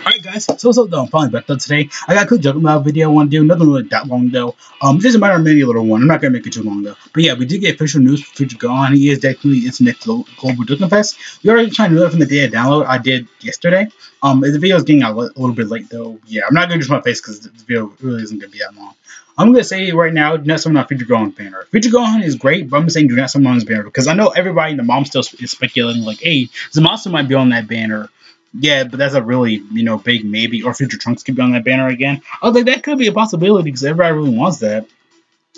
Alright guys, so so though, I'm finally back though today. I got a quick Juggernaut video I want to do, nothing really that long though. Um, is a of mini little one, I'm not going to make it too long though. But yeah, we did get official news for Future he is definitely its next Global Dokkan Fest. We already trying to do it from the day of download I did yesterday. Um, the video is getting out a little bit late though. Yeah, I'm not going to use my face because the video really isn't going to be that long. I'm going to say right now, do not summon on Future Gohan banner. Future Gohan is great, but I'm saying do not summon on his banner because I know everybody in the mom still is speculating like, hey, monster might be on that banner. Yeah, but that's a really, you know, big maybe. Or Future Trunks could be on that banner again. I was like, that could be a possibility because everybody really wants that.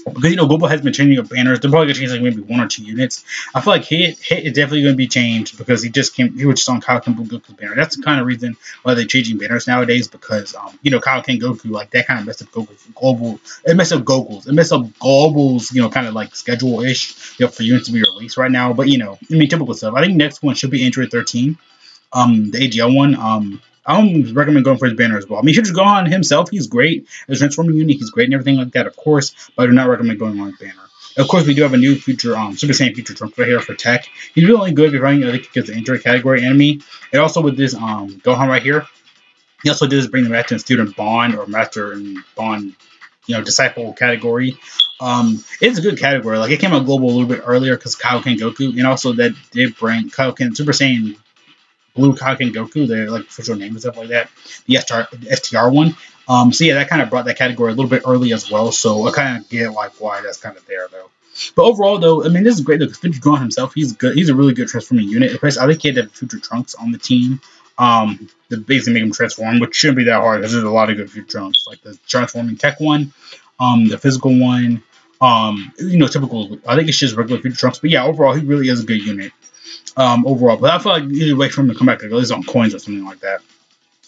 Because, you know, Global has been changing up banners. They're probably going to change, like, maybe one or two units. I feel like Hit, Hit is definitely going to be changed because he just came, he was just on Kaioken Goku's banner. That's the kind of reason why they're changing banners nowadays because, um, you know, Kaioken Goku, like, that kind of messed up Goku, Global, it messed up Goku's. It messed up Global's, you know, kind of like schedule-ish, you know, for units to be released right now. But, you know, I mean, typical stuff. I think next one should be Android 13 um, the AGL one. Um, I don't recommend going for his banner as well. I mean, Future Gohan himself, he's great. As transforming unit, he's great and everything like that, of course, but I do not recommend going on his banner. Of course, we do have a new future, um, Super Saiyan Future Trunks right here for tech. He's really good if you're running, I think, because the Android category enemy. And also with this um, Gohan right here, he also does bring the Master and Student Bond or Master and Bond, you know, Disciple category. Um, it's a good category. Like, it came out global a little bit earlier because Kaioken Goku, and also that did bring Kaioken Super Saiyan Blue Kaioken Goku, their like official name and stuff like that, the STR, STR one. Um, so yeah, that kind of brought that category a little bit early as well. So I kind of get like why that's kind of there though. But overall, though, I mean, this is great though because Future Gohan himself, he's good. He's a really good transforming unit. I think he had Future Trunks on the team. Um, to basically make him transform, which shouldn't be that hard because there's a lot of good Future Trunks, like the transforming tech one, um, the physical one, um, you know, typical. I think it's just regular Future Trunks, but yeah, overall, he really is a good unit um, overall. But I feel like you need to wait for him to come back, like at least on coins or something like that.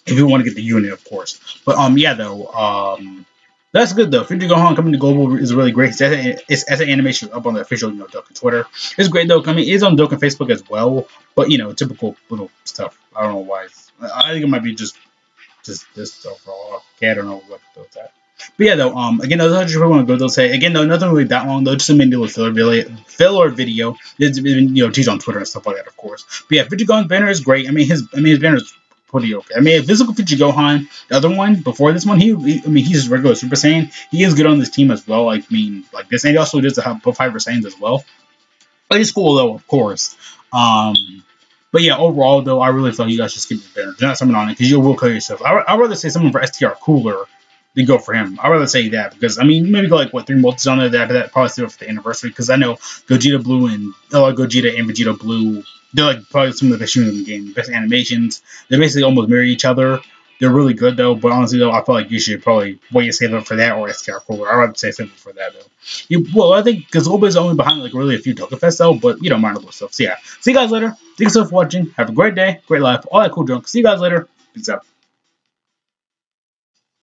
If you want to get the unit, of course. But um, yeah, though, um, that's good though. Future Gohan coming to global is really great. It's, it's as an animation up on the official, you know, Dokkan Twitter. It's great though. I mean, it's on Dokkan Facebook as well. But you know, typical little stuff. I don't know why. I think it might be just just this overall. Okay, I don't know what that. But yeah, though, um, again, those are just want to go. They'll say again, though, nothing really that long though. Just a mini little filler video. Filler video. It's been, you know, teased on Twitter and stuff like that, of course. But yeah, Future banner is great. I mean, his, I mean, his banner is pretty okay. I mean, physical Future Gohan, the other one before this one, he, he I mean, he's just regular Super Saiyan. He is good on this team as well. Like, I mean, like this, and he also does the five Saiyans as well. But he's cool though, of course. Um. But yeah, overall though, I really feel you guys should skip the banner. Do not summon on it because you will kill yourself. I, I'd rather say someone for STR Cooler then go for him. I'd rather say that because I mean maybe go like what three multis on there that that probably still for the anniversary because I know Gogeta Blue and oh Gogeta and Vegito Blue they're like probably some of the best units in the game, best animations. They basically almost mirror each other. They're really good though, but honestly though, I feel like you should probably wait and save up for that or STR Cooler. I'd rather say save them for that though. You, well, I think because is only behind like really a few Dokkan Fest though, but you don't mind a little stuff. So yeah, see you guys later. Thanks so much for watching. Have a great day, great life, all that cool junk. See you guys later. Peace out.